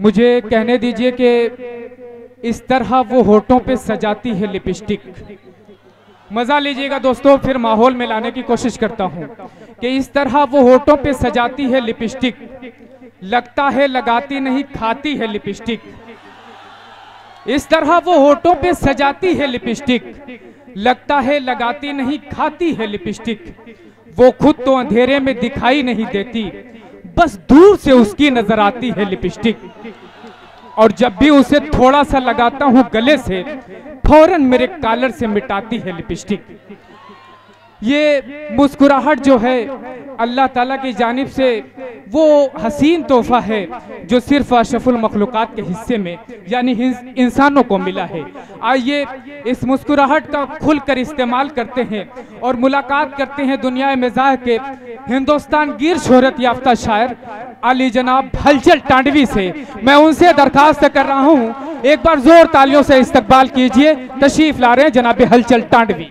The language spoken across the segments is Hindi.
मुझे कहने दीजिए कि इस तरह वो होठों पे सजाती है लिपस्टिक। मज़ा लीजिएगा दोस्तों, फिर माहौल में लाने की कोशिश करता हूँ कि इस तरह वो होठों पे सजाती है लिपस्टिक। लगता है लगाती नहीं, खाती है लिपस्टिक। इस तरह वो होठों पे सजाती है लिपस्टिक। लगता है लगाती नहीं, खाती है लिपस्टिक। वो खुद तो अंधेरे में दिखाई नहीं देती। बस दूर से उसकी नज़र आती है लिपस्टिक। और जब भी उसे थोड़ा सा लगाता हूँ गले से, फ़ौरन मेरे कॉलर से मिटाती है लिपस्टिक। ये मुस्कुराहट जो है, अल्लाह ताला की जानिब से, वो हसीन तोहफा है, जो सिर्फ़ अशफुल मखलूक़ात के हिस्से में, यानी इंसानों को मिला है। आइए, इस मुस्कुराहट का खुलकर इस्तेमाल करते हैं, और मुलाकात करते हैं दुनिया मिजाह के हिंदुस्तान गिर शोहरत याफ्ता शायर अली जनाब हलचल टांडवी से। मैं उनसे दरखास्त कर रहा हूँ। एक बार ज़ोर तालियों से इस्तकबाल कीजिए। तशरीफ़ ला रहे हैं जनाब हलचल टांडवी।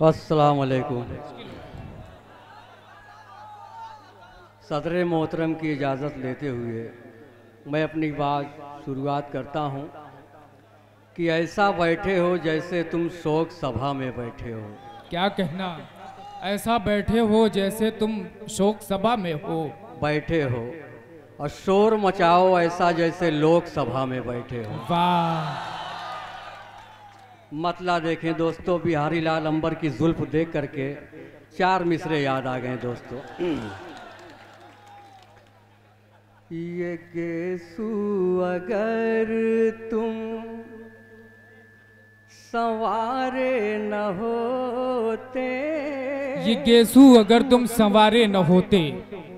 असलकुम सदर मोहतरम की इजाज़त लेते हुए मैं अपनी बात शुरुआत करता हूँ कि ऐसा बैठे हो जैसे तुम शोक सभा में बैठे हो। क्या कहना? ऐसा बैठे हो जैसे तुम शोक सभा में हो। बैठे हो और शोर मचाओ ऐसा जैसे लोक सभा में बैठे हो। वाह। मतला देखें दोस्तों बिहारी लाल अंबर की जुल्फ देख करके चार मिसरे याद आ गए दोस्तों। ये गेसु अगर तुम सवारे न होते। ये गेसु अगर तुम सवारे न होते।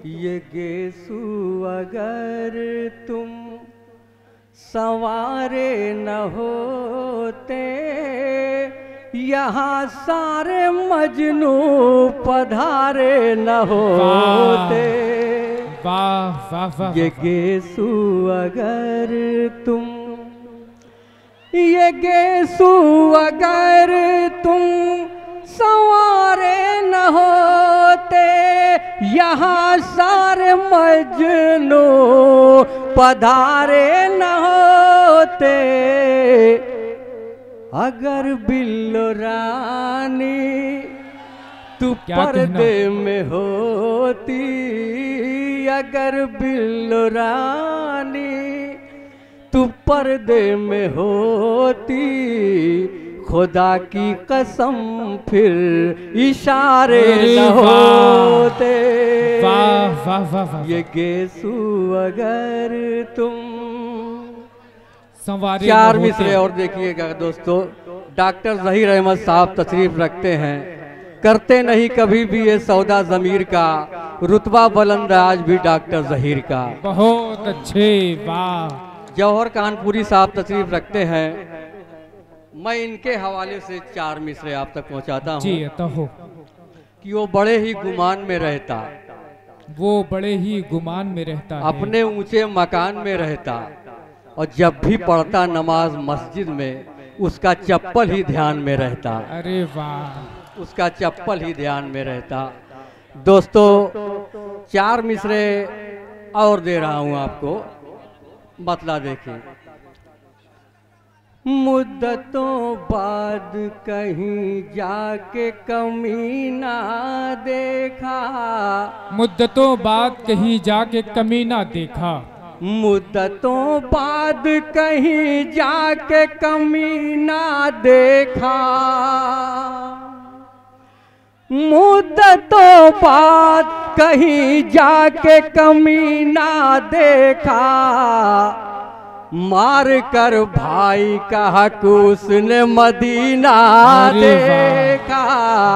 ये गेसु अगर तुम सवारे न होते। यहाँ सारे मजनू पधारे न होते। वाह वाह वाह ये गेसु अगर तुम ये गेसु अगर तुम सवारे न होते यहाँ सारे मजनू पधारे न होते। अगर बिल्लो रानी तू पर्दे में होती अगर बिल्लो रानी तू पर्दे में होती। खुदा की कसम फिर इशारे न होते। वाह वाह वाह वाह ये गेसु अगर तुम। चार मिसरे और देखिएगा दोस्तों डॉक्टर जहीर अहमद साहब तशरीफ़ रखते हैं। करते नहीं कभी भी ये सौदा जमीर का रुतबा बुलंद आज भी डॉक्टर जहीर का। बहुत अच्छे वाह जौहर कानपुरी साहब तशरीफ़ रखते हैं। मैं इनके हवाले से चार मिसरे आप तक पहुंचाता हूँ तो हो। कि वो बड़े ही गुमान में रहता। वो बड़े ही गुमान में रहता अपने ऊँचे मकान में रहता। और जब भी पढ़ता नमाज़ मस्जिद में उसका चप्पल ही ध्यान में रहता। अरे वाह। उसका चप्पल ही ध्यान में रहता। दोस्तों चार मिसरे और दे रहा हूँ आपको। बतला देखिए मुद्दतों बाद कहीं जाके कमीना देखा। मुद्दतों बाद कहीं जाके कमीना देखा। मुद्दतों बाद कहीं जाके कमीना देखा। मुद्दतों बाद कहीं जाके कमीना देखा। मार कर भाई का हक उसने मदीना देखा।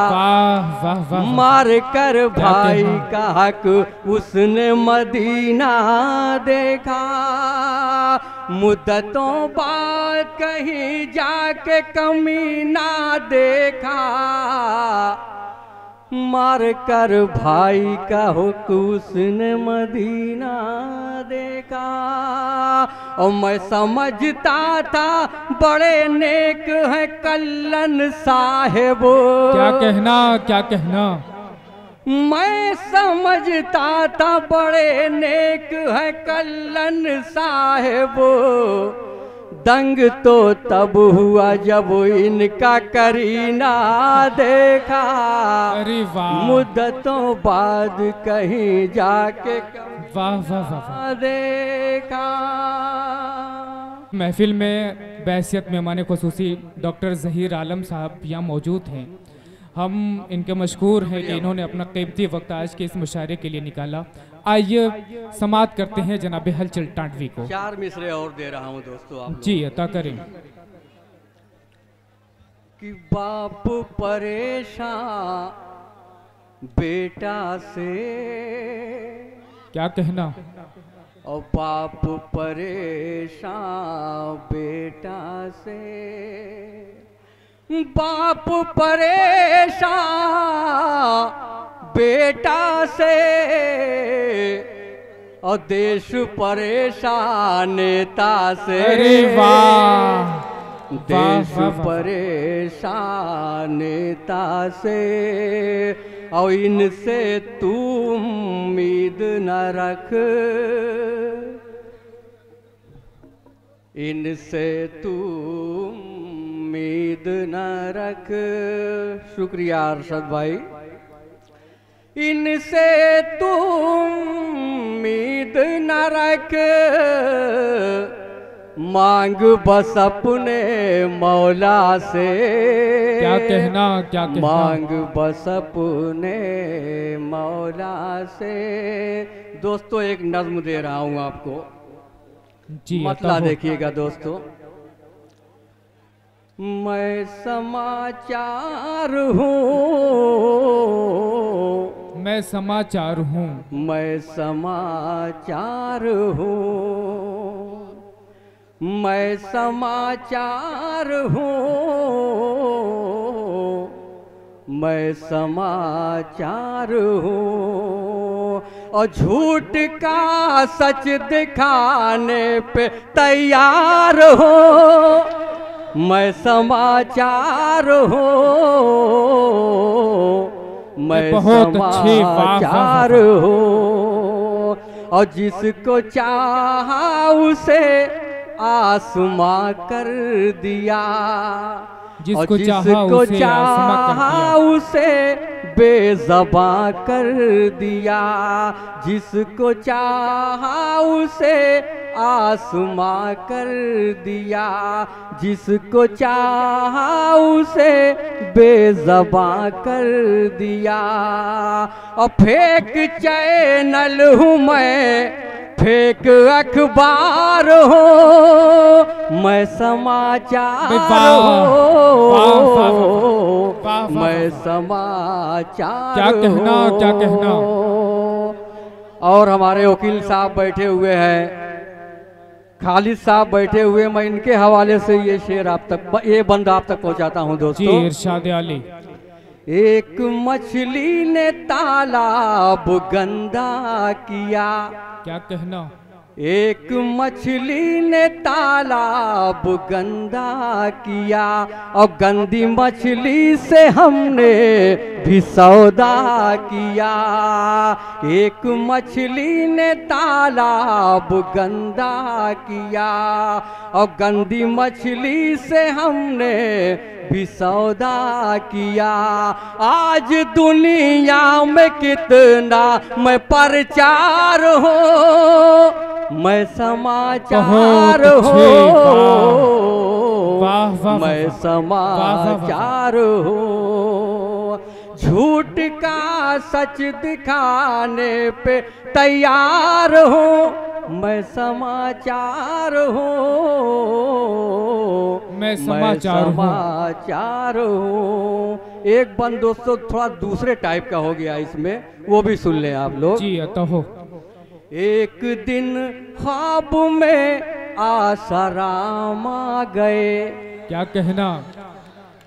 वाह वाह वाह मार कर भाई का हक उसने मदीना देखा। मुद्दतों बाद कहीं जाके कमीना देखा। मार कर भाई का हुक उसने मदीना देखा। और मैं समझता था बड़े नेक है कल्लन साहेब। क्या कहना क्या कहना? मैं समझता था बड़े नेक है कल्लन साहेब। दंग तो तब हुआ जब इनका करीना देखा। अरे वाह। मुद्दतों बाद कहीं जाके वाह वाह वाह देखा। महफिल में बैसियत मेहमान खसूसी डॉक्टर जहीर आलम साहब यहाँ मौजूद हैं। हम इनके मशहूर हैं कि इन्होंने अपना कीमती वक्त आज के इस मुशायरे के लिए निकाला। आइए समाप्त करते हैं जनाब हलचल टांडवी को। चार मिसरे और दे रहा हूँ दोस्तों आप जी अता करें। कि बाप परेशान बेटा से। क्या कहना? और बाप परेशान बेटा से। बाप परेशान बेटा से और देश परेशान नेता से अरे वाह। देश। परेशान नेता से और इनसे तू उम्मीद न रख। इनसे तू उम्मीद न रख। शुक्रिया अरशद भाई। इनसे तुम उम्मीद न रख। मांग बस अपने मौला से। क्या कहना क्या कहना? मांग बस अपने मौला से। दोस्तों एक नज्म दे रहा हूँ आपको। जी मतला देखिएगा दोस्तों। मैं समाचार हूँ। मैं समाचार हूँ। मैं समाचार हूँ। मैं समाचार हूँ। मैं समाचार हूँ। और झूठ का सच दिखाने पे तैयार हो। मैं समाचार हूँ। मैं बहुत अच्छे, प्यार। हूँ और जिसको चाहा उसे आसमां कर दिया जिसको जिसको चाहा उसे आसमां कर चाहा दिया। उसे बेजबा कर दिया। जिसको चाहा उसे आसमां कर दिया। जिसको चाहा उसे बेजबा कर दिया। और फेक चैनल हूँ मैं फेक अखबार हो मैं समाचार हो मैं समाचार क्या कहना, क्या कहना? और हमारे वकील साहब बैठे हुए हैं। खालिद साहब बैठे हुए मैं इनके हवाले से ये शेर आप तक ये बंद आप तक पहुंचाता हूँ दोस्तों। इरशाद अली। एक मछली ने तालाब गंदा किया। क्या कहना? एक मछली ने तालाब गंदा किया। और गंदी मछली से हमने भी सौदा किया। एक मछली ने तालाब गंदा किया। और गंदी मछली से हमने भी सौदा किया आज दुनिया में कितना मैं प्रचार हो मैं समाचार हो मैं। समाचार हो झूठ का सच दिखाने पे तैयार हो मैं समाचार हो मैं समाचार समाचार हूँ। एक बंद दोस्तों थोड़ा दूसरे टाइप का हो गया इसमें। वो भी सुन ले आप लोग। जी अता हो। एक दिन ख्वाब में आसाराम आ गए। क्या कहना?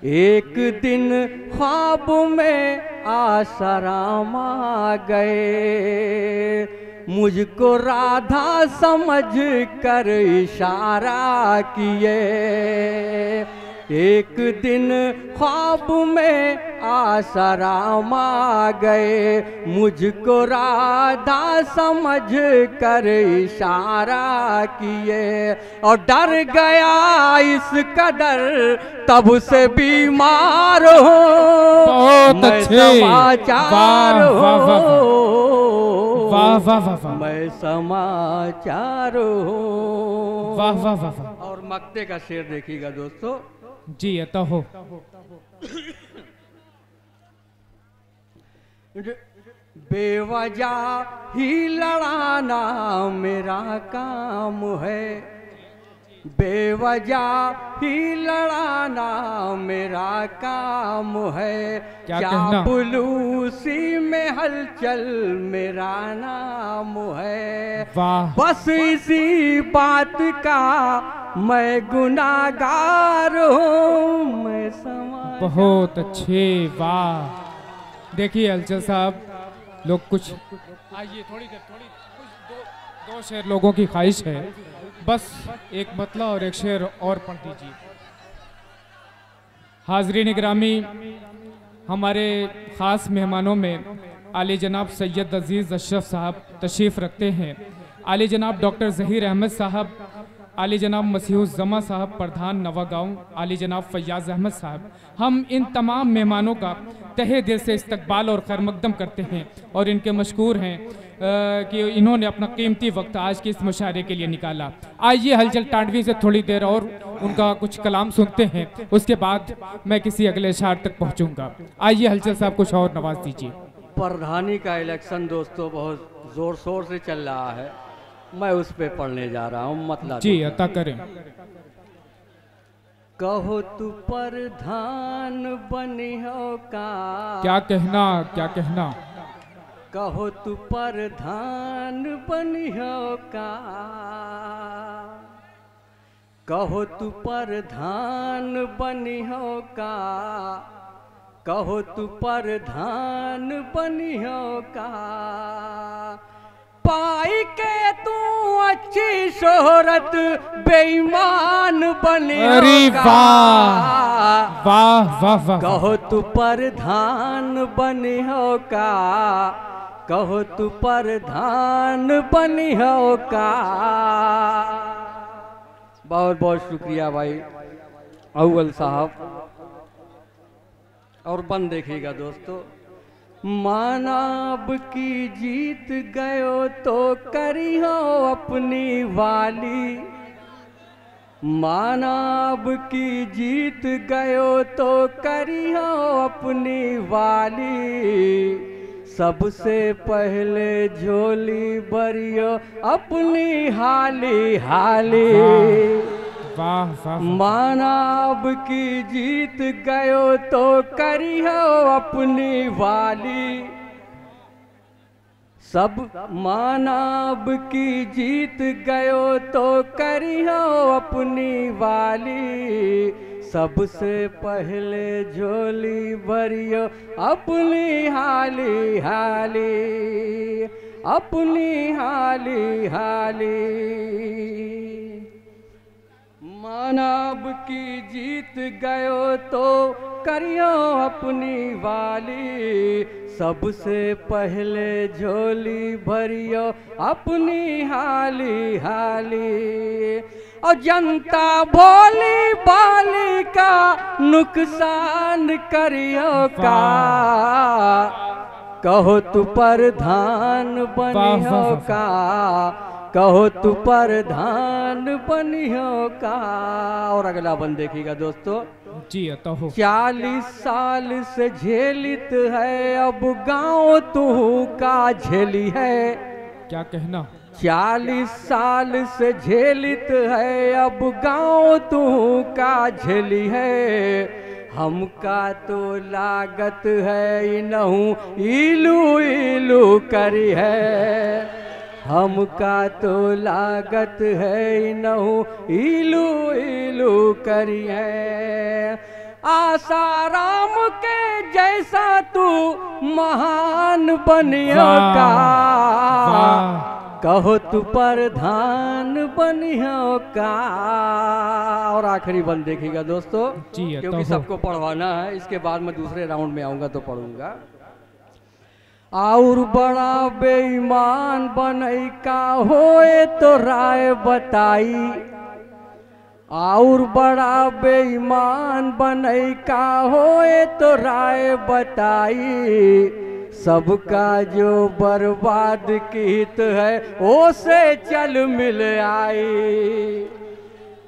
एक दिन ख्वाब में आसाराम आ गए। मुझको राधा समझ कर इशारा किए। एक दिन ख्वाब में आसराम आ गए मुझको राधा समझ कर इशारा किए। और डर गया इस कदर तब से बीमार हो। बहुत अच्छे। समाचार हो। वाह वाह वाह वाह। मैं समाचार। हो वाह वाह वाह वाह। और मक्ते का शेर देखिएगा दोस्तों। जी अतः हो। बेवजह ही लड़ाना मेरा काम है। बेवजह ही लड़ाना मेरा काम है। क्या कहना? चापलूसी में हलचल मेरा नाम है। वाह। बस इसी बात का मैं गुनागार हूँ मैं समाज बहुत अच्छे वाह। देखिए हलचल साहब लोग कुछ आइए थोड़ी देर थोड़ी कुछ दो दो शेर लोगों की ख्वाहिश है। बस एक मतला और एक शेर और पढ़ दीजिए। हाजरी ग्रामी हमारे ख़ास मेहमानों में आली जनाब सैयद अज़ीज़ अशरफ साहब तशरीफ़ रखते हैं। आली जनाब डॉक्टर ज़हीर अहमद साहब आली जनाब मसीहुज़मा साहब, प्रधान नवागांव आली जनाब फैयाज़ अहमद साहब। हम इन तमाम मेहमानों का तहे दिल से इस्तकबाल और खैरमकदम करते हैं और इनके मशहूर हैं कि इन्होंने अपना कीमती वक्त आज के इस मुशायरे के लिए निकाला। आइए हलचल टांडवी से थोड़ी देर और उनका कुछ कलाम सुनते हैं, उसके बाद मैं किसी अगले शहर तक पहुँचूँगा। आइए हलचल साहब, कुछ और नवाज़ दीजिए। प्रधानी का इलेक्शन दोस्तों बहुत ज़ोर शोर से चल रहा है। मैं उस पे पढ़ने जा रहा हूँ मतलब जी अता करें। कहो तू प्रधान बनी हो का? क्या कहना क्या कहना? कहो तू प्रधान बनी हो का? कहो तू पर धान बनी हो का? कहो तू पर धान बनी हो का? पाई के तू अच्छी शोहरत बेईमान बनी अरे का। वाह वाह वाह वाह कहो तू प्रधान बनी हो का कहो तू प्रधान बनी हो का बहुत बहुत शुक्रिया भाई अव्वल साहब। और बन देखिएगा दोस्तों। मानव की जीत गयो तो करी हो अपनी वाली। मानव की जीत गयो तो करी हो अपनी वाली। सबसे पहले झोली बरियो अपनी हाली हाली। वाह वाह मानव की जीत गयो तो करियो अपनी वाली। सब मानव की जीत गयो तो करियो अपनी वाली। सबसे पहले झोली भरियो, अपनी हाली हाली। अपनी हाली हाली। मानव की जीत गयो तो करियो अपनी वाली। सबसे पहले झोली भरियो अपनी हाली हाली। और जनता भोली बाली का नुकसान करियो का। कहो तू प्रधान बनियो। का। कहो तू प्रधान बनियो का? और अगला बन देखिएगा दोस्तों। जी हो। चालीस साल से झेलित है अब गाँव तू का झेली है। क्या कहना? चालीस साल से झेलित है अब गाँव तू का झेली है। हमका तो लागत है इनहू इलू इलू करी है। हमका तो लागत है इनहू इलू इलू करी है आसाराम के जैसा तू महान बनियो का। कहो तू प्रधान बनियो का। और आखिरी बंद देखिएगा दोस्तों ये तो क्योंकि सबको पढ़वाना है इसके बाद मैं दूसरे राउंड में आऊँगा तो पढ़ूँगा। और बड़ा बेईमान बनई का होए तो राय बताई। और बड़ा बेईमान बनई का होए तो राय बताई। सबका जो बर्बाद कित है, ओसे चल मिल आई।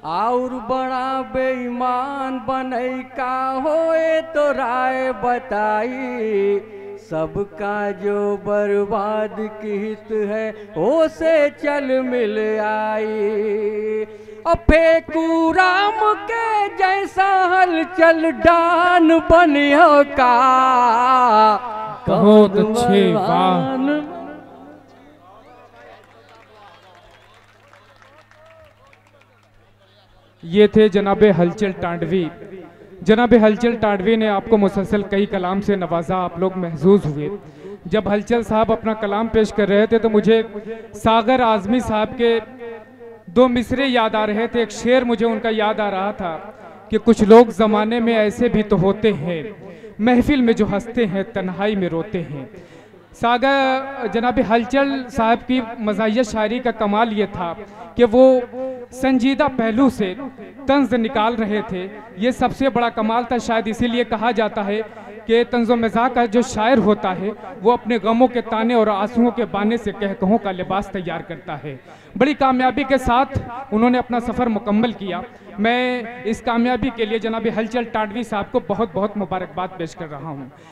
और बड़ा बेईमान बनई का होए तो राय बताई। सबका जो बर्बाद की हित है ओसे चल मिल आई। और फेंकू राम के जैसा हलचल डान बनियो का बहुत अच्छे, वाह। ये थे जनाबे हलचल टांडवी। जनाब हलचल टाडवे ने आपको मुसलसल कई कलाम से नवाजा, आप लोग महजूज हुए। जब हलचल साहब अपना कलाम पेश कर रहे थे तो मुझे सागर आजमी साहब के दो मिसरे याद आ रहे थे। एक शेर मुझे उनका याद आ रहा था कि कुछ लोग ज़माने में ऐसे भी तो होते हैं, महफिल में जो हँसते हैं, तन्हाई में रोते हैं। सागर जनाब हलचल साहब की मजाया शायरी का कमाल ये था कि वो संजीदा पहलू से तंज निकाल रहे थे। ये सबसे बड़ा कमाल था, शायद इसीलिए कहा जाता है कि तंज मज़ा का जो शायर होता है, वो अपने गमों के ताने और आंसुओं के बाने से कहकहों का लिबास तैयार करता है। बड़ी कामयाबी के साथ उन्होंने अपना सफ़र मुकम्मल किया। मैं इस कामयाबी के लिए जनाब हलचल टाडवी साहब को बहुत बहुत मुबारकबाद पेश कर रहा हूँ।